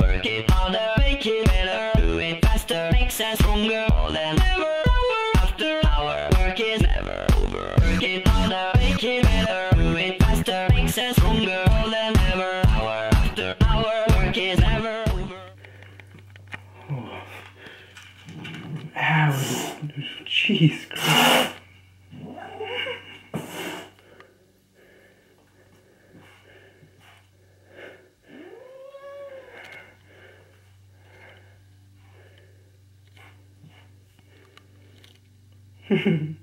Work it harder, make it better. Do it faster, makes us stronger. More than ever, hour after hour. Work is never over. Work it harder, make it better. Do it faster, makes us stronger. More than ever, hour after hour. Work is never over. Ow. Jeez Christ. I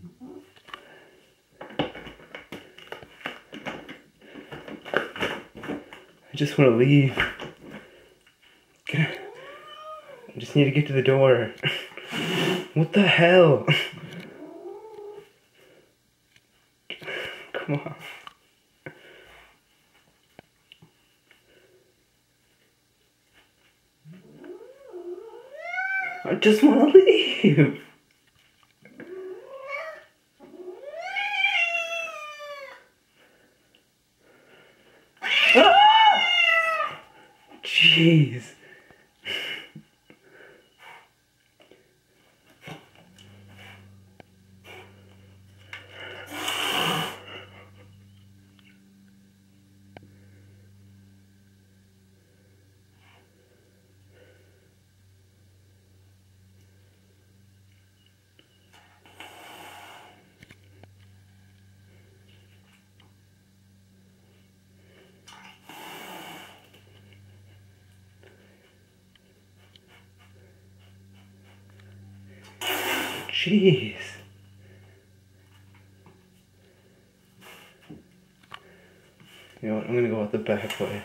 just want to leave. I just need to get to the door. what the hell? Come on. I just want to leave. Jeez. Jeez. You know what? I'm gonna go out the back way.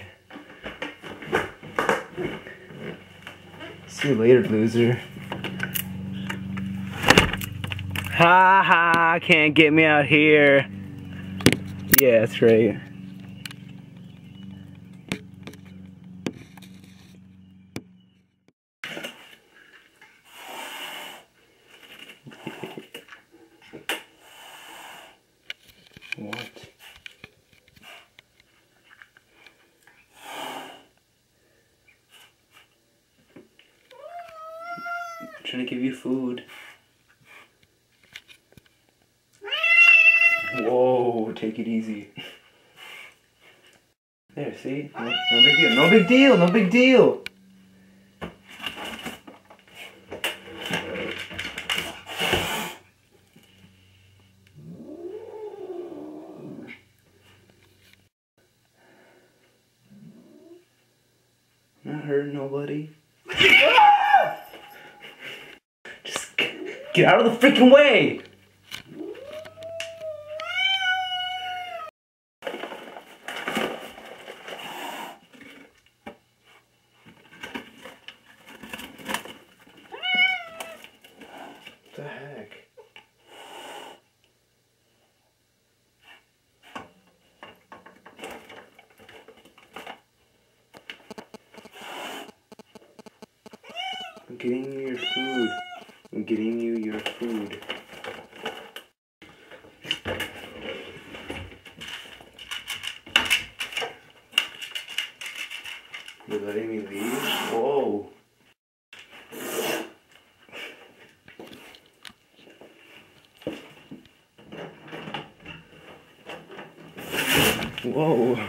See you later, loser. Ha ha! Can't get me out here. Yeah, that's right. What? I'm trying to give you food. Whoa, take it easy. There, see? No, no big deal. No big deal. No big deal. Hurting nobody. Just get out of the freaking way! What the heck? I'm getting you your food. I'm getting you your food. You're letting me leave? Whoa. Whoa.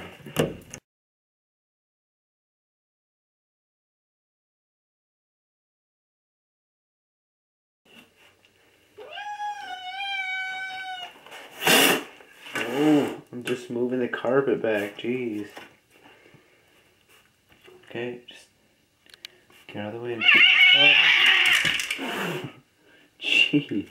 Oh, I'm just moving the carpet back. Jeez. Okay, just get out of the way. and- Jeez.